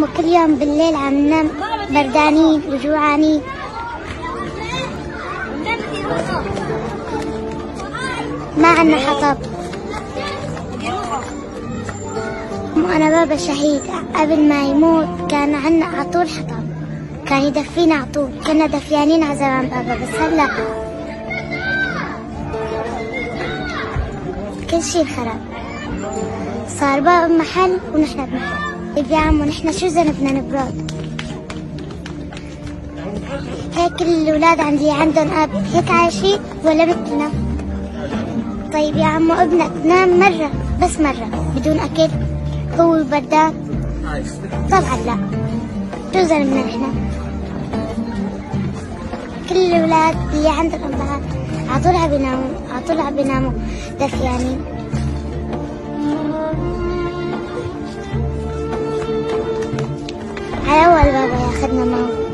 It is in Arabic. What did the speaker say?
عمو كل يوم بالليل عم ننام بردانين وجوعانين. ما عنا حطب. وأنا بابا شهيد. قبل ما يموت كان عنا عطول حطب. كان يدفينا عطول كنا دفيانين على زمان بابا بس هلا كل شي انخرب صار بابا بمحل ونحن بمحل. طيب يا عمو نحن شو ذنبنا نبرد؟ هيك كل الأولاد عندي عندهم أب هيك عايشين ولا مثلنا؟ طيب يا عمو ابنك نام مرة بس مرة بدون أكل هو بردان؟ طبعا لا. شو ذنبنا نحن؟ كل الأولاد اللي عندهم أمهات عطول عم بيناموا عطول عم بيناموا دفيانين على أول بابا ياخذنا معه.